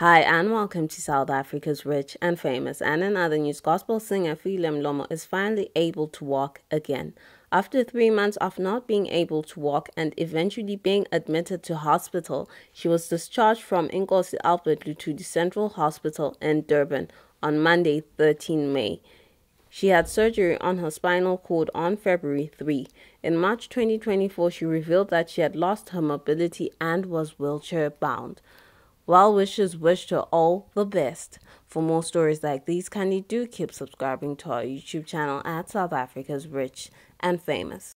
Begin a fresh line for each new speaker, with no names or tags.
Hi and welcome to South Africa's Rich and Famous. And in other news, gospel singer Fikile Mlomo is finally able to walk again. After three months of not being able to walk and eventually being admitted to hospital, she was discharged from Inkosi Albert Luthuli Central Hospital in Durban on Monday, 13 May. She had surgery on her spinal cord on February 3. In March 2024, she revealed that she had lost her mobility and was wheelchair bound. Well wishes wish her all the best. For more stories like these, kindly do keep subscribing to our YouTube channel at South Africa's Rich and Famous.